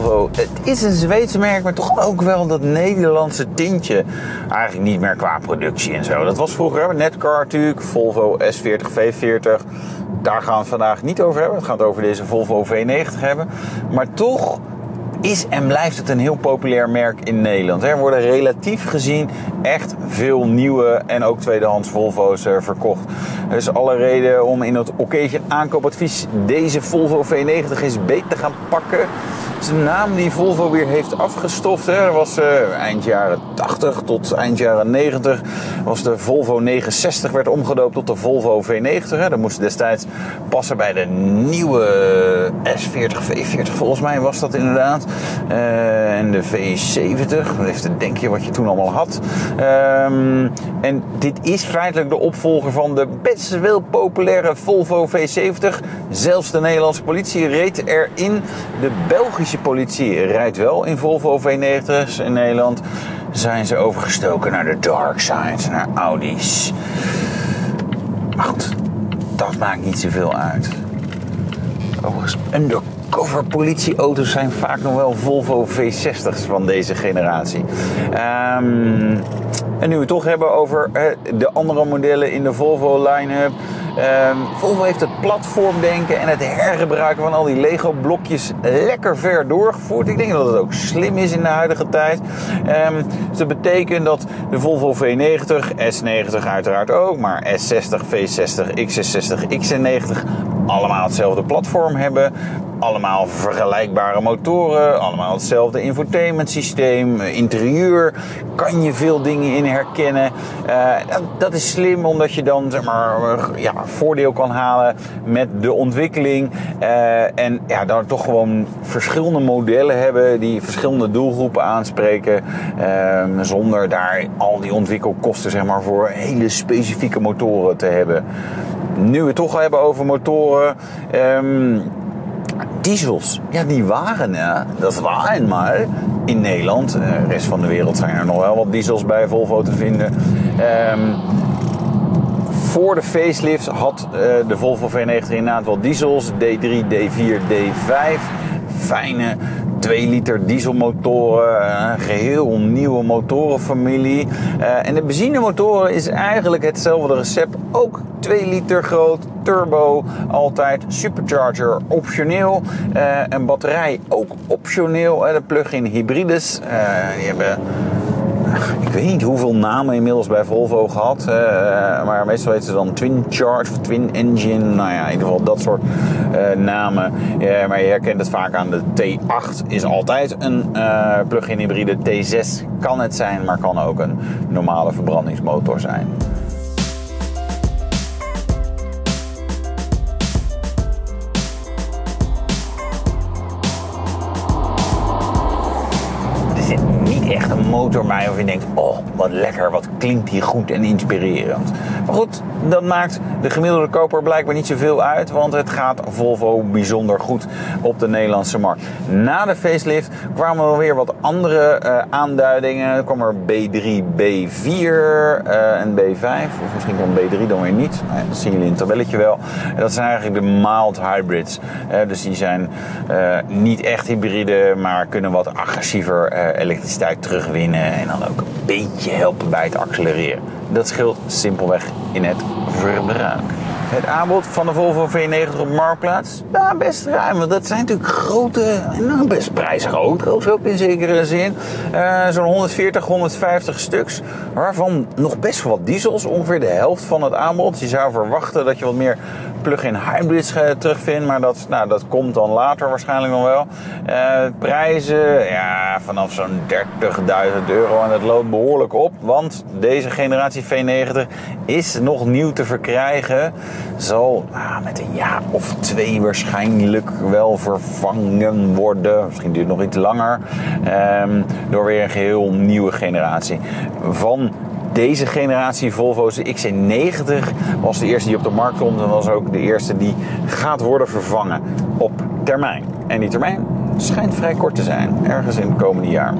Volvo. Het is een Zweedse merk, maar toch ook wel dat Nederlandse tintje. Eigenlijk niet meer qua productie en zo. Dat was vroeger Netcar natuurlijk, Volvo S40, V40. Daar gaan we het vandaag niet over hebben. We gaan het over deze Volvo V90 hebben. Maar toch is en blijft het een heel populair merk in Nederland. Er worden relatief gezien echt veel nieuwe en ook tweedehands Volvo's eh, verkocht. Dus alle reden om in het occasion aankoopadvies deze Volvo V90 eens beter te gaan pakken een naam die Volvo weer heeft afgestoft. Hè. Was uh, eind jaren 80 tot eind jaren 90 was de Volvo 960 werd omgedoopt tot de Volvo V90. Hè. Dat moest destijds passen bij de nieuwe S40, V40 volgens mij was dat inderdaad. Uh, en de V70, dat heeft een denkje wat je toen allemaal had. Um, en dit is feitelijk de opvolger van de best wel populaire Volvo V70. Zelfs de Nederlandse politie reed erin. De Belgische politie rijdt wel in Volvo V90's in Nederland. Zijn ze overgestoken naar de dark side, naar Audi's. Maar dat maakt niet zoveel uit. Overigens, undercover politieauto's zijn vaak nog wel Volvo V60's van deze generatie. Um, en nu we het toch hebben over de andere modellen in de Volvo line-up. Um, Volvo heeft het platformdenken en het hergebruiken van al die Lego-blokjes lekker ver doorgevoerd. Ik denk dat het ook slim is in de huidige tijd. Um, dus dat betekent dat de Volvo V90, S90 uiteraard ook, maar S60, V60, X60, XC90 allemaal hetzelfde platform hebben. Allemaal vergelijkbare motoren, allemaal hetzelfde infotainment systeem, interieur. Kan je veel dingen in herkennen. Uh, dat, is slim omdat je dan zeg maar, ja, voordeel kan halen met de ontwikkeling. Uh, en ja, dan toch gewoon verschillende modellen hebben die verschillende doelgroepen aanspreken. Uh, zonder daar al die ontwikkelkosten zeg maar, voor hele specifieke motoren te hebben. Nu we het toch hebben over motoren. Um, diesels, ja, die waren, ja, dat waren maar in Nederland. De rest van de wereld zijn er nog wel wat diesels bij Volvo te vinden. Um, voor de facelift had uh, de Volvo V90 inderdaad wel diesels. D3, D4, D5. Fijne 2 liter dieselmotoren, een geheel nieuwe motorenfamilie. Uh, en de benzinemotoren is eigenlijk hetzelfde recept. Ook 2 liter groot, turbo, altijd supercharger optioneel. Uh, een batterij ook optioneel. De plug-in hybrides, uh, die hebben ik weet niet hoeveel namen inmiddels bij Volvo gehad. Uh, maar meestal weten ze dan Twin Charge of Twin Engine. Nou ja, in ieder geval dat soort uh, namen. Maar je herkent het vaak aan de T8 is altijd een plug-in hybride. T6 kan het zijn, maar kan ook een normale verbrandingsmotor zijn. Motor bij of je denkt, oh wat lekker, wat klinkt hier goed en inspirerend. Maar goed, dat maakt de gemiddelde koper blijkbaar niet zoveel uit, want het gaat Volvo bijzonder goed op de Nederlandse markt. Na de facelift kwamen er weer wat andere uh, aanduidingen. Er kwam er B3, B4 uh, en B5, of misschien kwam B3 dan weer niet. Nou dat zien jullie in het tabelletje wel. En dat zijn eigenlijk de mild hybrids. Uh, dus die zijn niet echt hybride, maar kunnen wat agressiever elektriciteit terugwinnen en dan ook een beetje helpen bij het accelereren. Dat scheelt simpelweg in het verbruik. Het aanbod van de Volvo V90 op Marktplaats, ja, best ruim. Want dat zijn natuurlijk grote, best prijzige auto's ook in zekere zin. Uh, Zo'n 140, 150 stuks, waarvan nog best wel wat diesels. Ongeveer de helft van het aanbod. Je zou verwachten dat je wat meer plug-in hybrids terugvindt. Maar dat, nou, dat komt dan later waarschijnlijk nog wel. Uh, prijzen, ja, vanaf zo'n 30.000 euro. En dat loopt behoorlijk op. Want deze generatie V90 is nog nieuw te verkrijgen. Zal ah, met een jaar of twee waarschijnlijk wel vervangen worden. Misschien duurt nog iets langer. Um, door weer een geheel nieuwe generatie. Van deze generatie Volvo's, de XC90, was de eerste die op de markt komt. En was ook de eerste die gaat worden vervangen op termijn. En die termijn schijnt vrij kort te zijn, ergens in het komende jaar.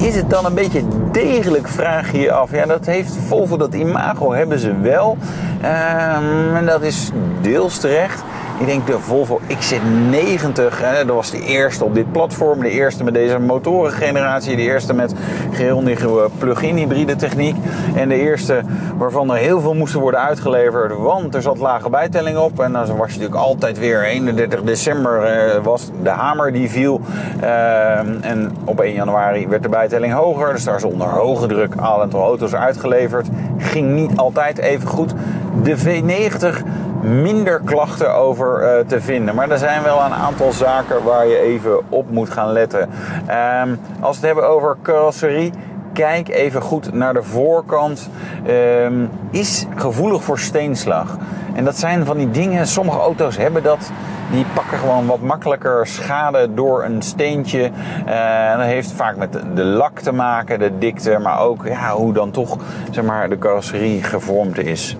Is het dan een beetje degelijk, vraag je je af. Ja, dat heeft Volvo, dat imago hebben ze wel. Ehm, en dat is deels terecht. Ik denk de Volvo XC90, hè, dat was de eerste op dit platform. De eerste met deze motorengeneratie. De eerste met geheel nieuwe plug-in hybride techniek. En de eerste waarvan er heel veel moesten worden uitgeleverd. Want er zat lage bijtelling op. En dan was je natuurlijk altijd weer 31 december eh, was de hamer die viel. Uh, en op 1 januari werd de bijtelling hoger. Dus daar is onder hoge druk al aantal auto's uitgeleverd. Ging niet altijd even goed. De V90 minder klachten over uh, te vinden. Maar er zijn wel een aantal zaken waar je even op moet gaan letten. Um, als we het hebben over carrosserie, kijk even goed naar de voorkant. Um, is gevoelig voor steenslag. En dat zijn van die dingen, sommige auto's hebben dat. Die pakken gewoon wat makkelijker schade door een steentje. Uh, dat heeft vaak met de lak te maken, de dikte, maar ook ja, hoe dan toch zeg maar, de carrosserie gevormd is.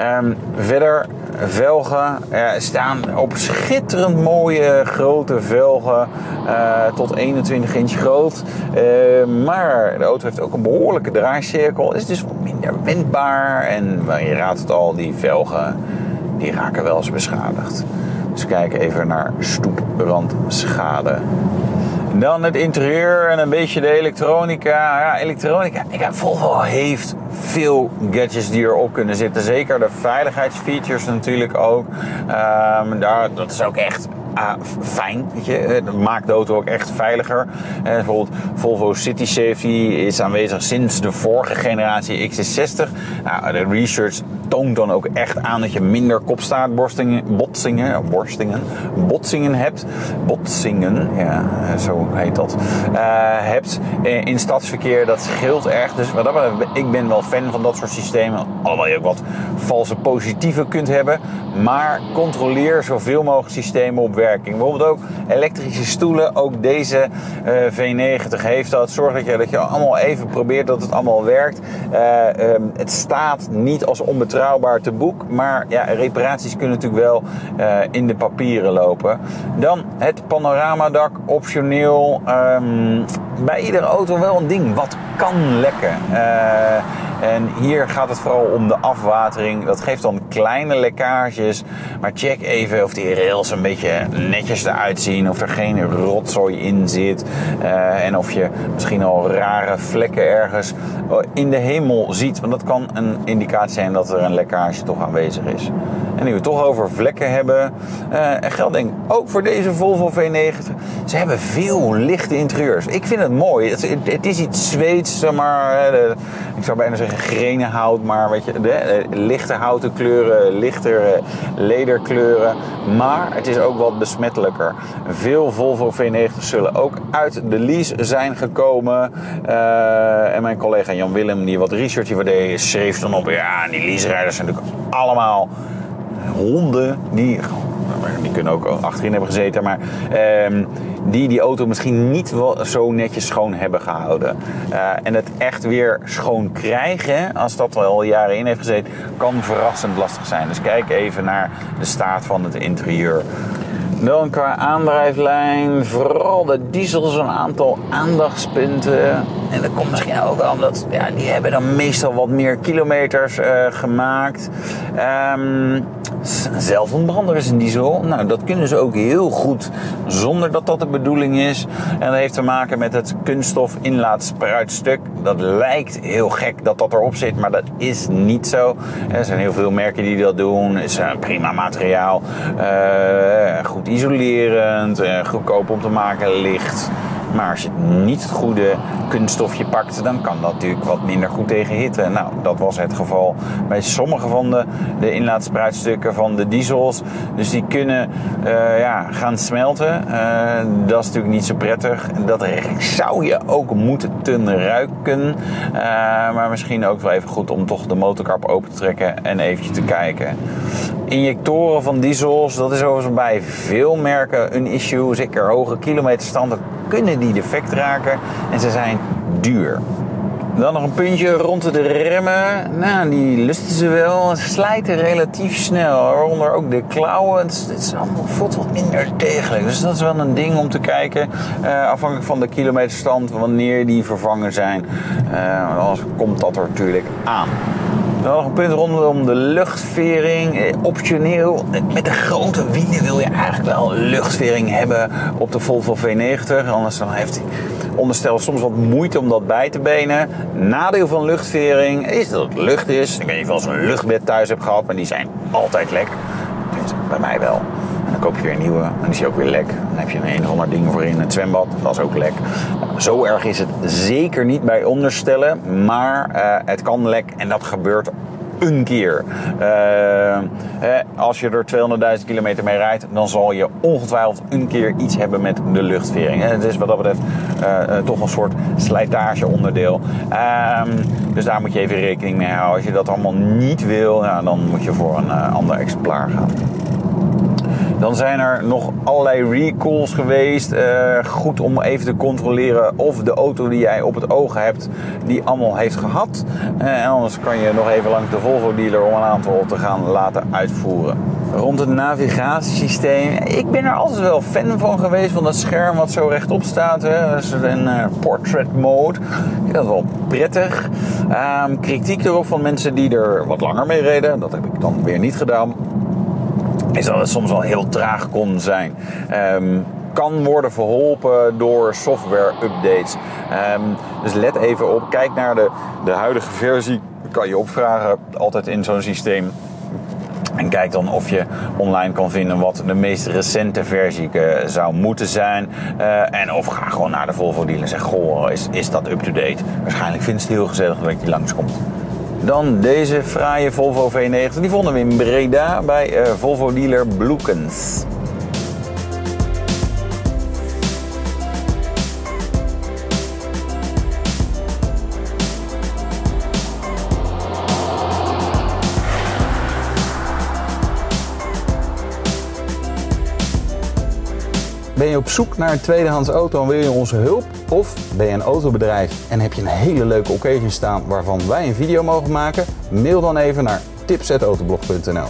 Um, verder, velgen staan op schitterend mooie grote velgen. Uh, tot 21 inch groot. Uh, maar de auto heeft ook een behoorlijke draaicirkel. Is dus wat minder wendbaar. En je raadt het al, die velgen die raken wel eens beschadigd. Dus kijk even naar stoeprandschade. Dan het interieur en een beetje de elektronica. Ja, elektronica. Ja, Volvo heeft veel gadgets die erop kunnen zitten. Zeker de veiligheidsfeatures natuurlijk ook. Um, daar, dat is ook echt uh, fijn. Je? Dat maakt de auto ook echt veiliger. Uh, bijvoorbeeld Volvo City Safety is aanwezig sinds de vorige generatie XC60. Nou, de research toont dan ook echt aan dat je minder kopstaartbotsingen, botsingen, borstingen, botsingen hebt. Botsingen, ja, zo heet dat. Uh, hebt in stadsverkeer. Dat scheelt erg. Dus wat dat ik ben wel fan van dat soort systemen. Alhoewel je ook wat valse positieve kunt hebben. Maar controleer zoveel mogelijk systemen op werking. Bijvoorbeeld ook elektrische stoelen. Ook deze uh, V90 heeft dat. Zorg dat je, dat je allemaal even probeert dat het allemaal werkt. Uh, um, het staat niet als onbetrouwbaar te boek. Maar ja, reparaties kunnen natuurlijk wel uh, in de papieren lopen. Dan het panoramadak, optioneel. Um, bij iedere auto wel een ding. Wat kan lekken? En hier gaat het vooral om de afwatering. Dat geeft dan kleine lekkages. Maar check even of die rails een beetje netjes eruit zien. Of er geen rotzooi in zit. Uh, en of je misschien al rare vlekken ergens in de hemel ziet. Want dat kan een indicatie zijn dat er een lekkage toch aanwezig is. En nu we toch over vlekken hebben. Uh, en geldt denk ook voor deze Volvo V90. Ze hebben veel lichte interieurs. Ik vind het mooi. Het, het, is iets Zweeds, maar. Ik zou bijna zeggen grenenhout, maar weet je, de, lichte houten kleuren, lichter lederkleuren. Maar het is ook wat besmettelijker. Veel Volvo V90 zullen ook uit de lease zijn gekomen. En mijn collega Jan Willem, die wat research hierover deed, schreef dan op: ja, die lease-rijders zijn natuurlijk allemaal honden die die kunnen ook achterin hebben gezeten, maar um, die die auto misschien niet wel zo netjes schoon hebben gehouden. Uh, en het echt weer schoon krijgen, als dat al jaren in heeft gezeten, kan verrassend lastig zijn. Dus kijk even naar de staat van het interieur. Dan qua aandrijflijn, vooral de diesels een aantal aandachtspunten. En dat komt misschien ook wel omdat ja, die hebben dan meestal wat meer kilometers uh, gemaakt. Um, zelfontbrander is een diesel. Nou, dat kunnen ze ook heel goed zonder dat dat de bedoeling is. En dat heeft te maken met het kunststof inlaatspruitstuk. Dat lijkt heel gek dat dat erop zit, maar dat is niet zo. Er zijn heel veel merken die dat doen. Het is een prima materiaal. Uh, goed isolerend, goedkoop om te maken, licht. Maar als je niet het goede kunststofje pakt, dan kan dat natuurlijk wat minder goed tegen hitte. Nou, dat was het geval bij sommige van de, de inlaatspruitstukken van de diesels. Dus die kunnen uh, ja, gaan smelten. Uh, dat is natuurlijk niet zo prettig. Dat zou je ook moeten ruiken. Uh, maar misschien ook wel even goed om toch de motorkap open te trekken en eventjes te kijken. Injectoren van diesels, dat is overigens bij veel merken een issue. Zeker hoge kilometerstanden kunnen die defect raken en ze zijn duur. Dan nog een puntje rond de remmen. Nou, die lusten ze wel. Het slijten relatief snel. Waaronder ook de klauwen. Het, is allemaal voelt wat minder degelijk. Dus dat is wel een ding om te kijken. Uh, afhankelijk van de kilometerstand, wanneer die vervangen zijn. Uh, anders komt dat er natuurlijk aan. Nog een punt rondom de luchtvering. Eh, optioneel, met de grote wielen wil je eigenlijk wel luchtvering hebben op de Volvo V90. Anders dan heeft hij onderstel soms wat moeite om dat bij te benen. Nadeel van luchtvering is dat het lucht is. Ik weet niet of je wel eens een luchtbed thuis hebt gehad, maar die zijn altijd lek. Bij mij wel. Dan koop je weer een nieuwe die is ook weer lek. Dan heb je een een of ander ding voor in het zwembad, dat is ook lek. Zo erg is het zeker niet bij onderstellen, maar uh, het kan lek en dat gebeurt een keer. Uh, als je er 200.000 kilometer mee rijdt, dan zal je ongetwijfeld een keer iets hebben met de luchtvering. Het is wat dat betreft uh, toch een soort slijtageonderdeel. Uh, dus daar moet je even rekening mee houden. Als je dat allemaal niet wil, dan moet je voor een ander exemplaar gaan. Dan zijn er nog allerlei recalls geweest. Uh, goed om even te controleren of de auto die jij op het oog hebt, die allemaal heeft gehad. En anders kan je nog even langs de Volvo dealer om een aantal te gaan laten uitvoeren. Rond het navigatiesysteem. Ik ben er altijd wel fan van geweest van dat scherm wat zo rechtop staat. Hè. Dat is een uh, portrait mode. Ik dat wel prettig. Um, kritiek erop van mensen die er wat langer mee reden. Dat heb ik dan weer niet gedaan is dat het soms wel heel traag kon zijn. Um, kan worden verholpen door software updates. Um, dus let even op, kijk naar de, de huidige versie. Kan je opvragen, altijd in zo'n systeem. En kijk dan of je online kan vinden wat de meest recente versie uh, zou moeten zijn. Uh, en of ga gewoon naar de Volvo dealer en zeg: Goh, is, is dat up-to-date? Waarschijnlijk vindt het heel gezellig dat je langskomt. Dan deze fraaie Volvo V90. Die vonden we in Breda bij uh, Volvo dealer Bloekens. Ben je op zoek naar een tweedehands auto en wil je onze hulp? Of ben je een autobedrijf en heb je een hele leuke occasion staan waarvan wij een video mogen maken? Mail dan even naar tipsetautoblognl